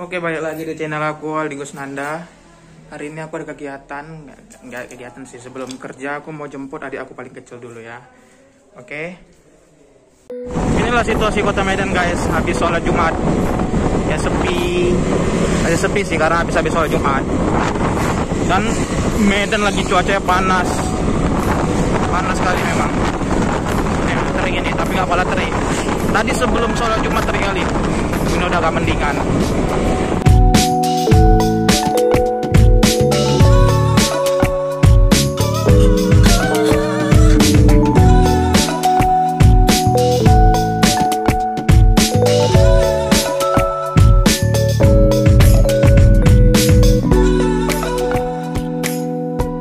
Oke balik lagi di channel aku Aldi Gusnanda. Hari ini aku ada kegiatan nggak, kegiatan sih Sebelum kerja aku mau jemput adik aku paling kecil dulu ya. Oke? Inilah situasi kota Medan guys. Habis sholat Jumat. Ya sepi. Aja sepi sih karena habis-habis sholat Jumat. Dan Medan lagi cuacanya panas. Panas sekali memang. Ya terik ini tapi nggak pala terik Tadi sebelum sholat Jumat terik kali Ini udah agak mendingan.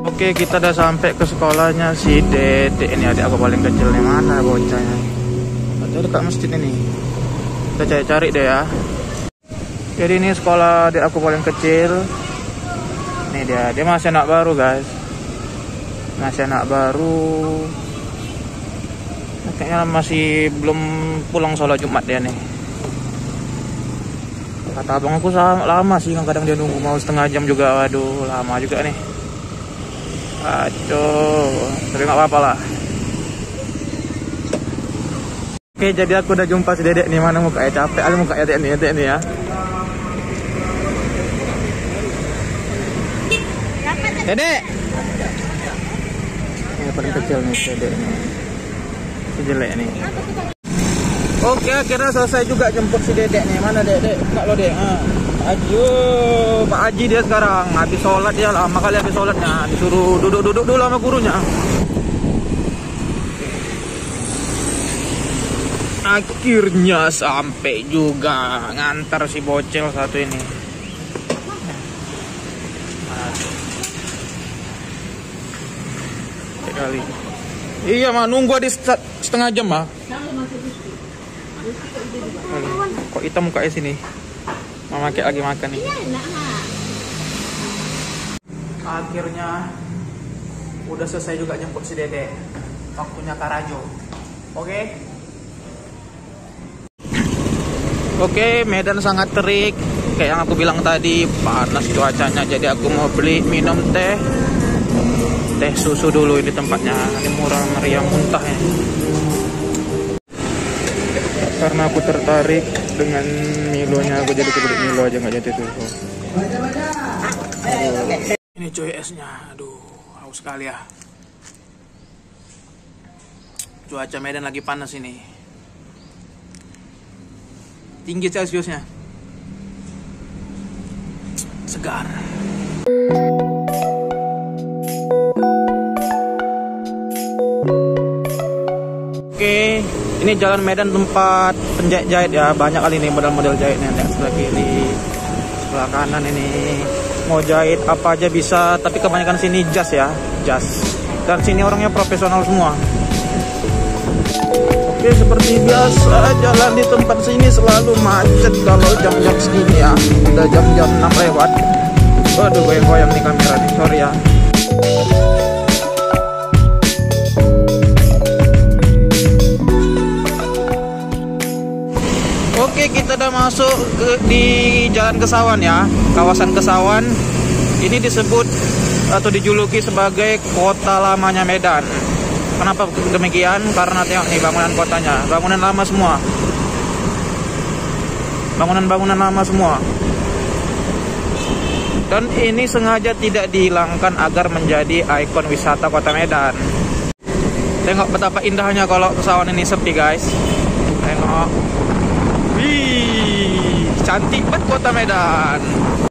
Oke kita udah sampai ke sekolahnya si Dede ini adik aku paling kecil nih mana bocahnya? Ada dekat masjid ini kita cari-cari deh ya. Jadi ini sekolah adik aku paling kecil. Ini dia dia masih anak baru guys. Masih anak baru. Kayaknya masih belum pulang sholat jumat dia nih. Kata abang aku lama sih kadang dia nunggu mau setengah jam juga. Waduh lama juga nih. Aduh, tapi nggak apa-apa lah. Oke, jadi aku udah jumpa si dedek nih mana mukanya capek, ada mukanya dedek nih, dedek nih ya. Dedek. Ini paling kecil nih dedek nih. Si jelek nih. Oke, akhirnya selesai juga jemput si dedek nih. Mana dedek? Buka lo dek. Ah. Ajo, Pak Haji dia sekarang habis sholat ya lama kali habis sholatnya disuruh duduk-duduk dulu sama gurunya. Akhirnya sampai juga ngantar si bocil satu ini. Kali. Iya mah nunggu di setengah jam mah. Kok hitam mukanya sini? Mama kayak lagi makan nih. Akhirnya udah selesai juga jemput si Dede. Waktunya Karajo. Oke. Oke, Medan sangat terik. Kayak yang aku bilang tadi, panas cuacanya. Jadi aku mau beli minum teh. Teh susu dulu ini tempatnya. Ini murah meriah muntah ya karena aku tertarik dengan Milonya aku jadi kebeli Milo aja nggak jadi susu ini cuy esnya aduh haus sekali ya cuaca Medan lagi panas ini tinggi celciusnya segar Oke, ini jalan Medan tempat penjahit-jahit ya. Banyak kali ini model-model jahitnya. Lihat sebelah kiri, sebelah kanan ini. Mau jahit apa aja bisa, tapi kebanyakan sini jas ya, jas. Dan sini orangnya profesional semua. Oke, seperti biasa jalan di tempat sini selalu macet kalau jam-jam segini ya. Udah jam-jam 6 lewat. Waduh, goyang-goyang nih kamera nih. Sorry ya. Oke kita udah masuk ke, di Jalan Kesawan ya Kawasan Kesawan Ini disebut atau dijuluki sebagai kota lamanya Medan Kenapa demikian? Karena tengok nih bangunan kotanya. Bangunan lama semua. Bangunan-bangunan lama semua. Dan ini sengaja tidak dihilangkan agar menjadi ikon wisata kota Medan. Tengok betapa indahnya kalau Kesawan ini sepi guys. Tengok. Wih, cantik banget kota Medan.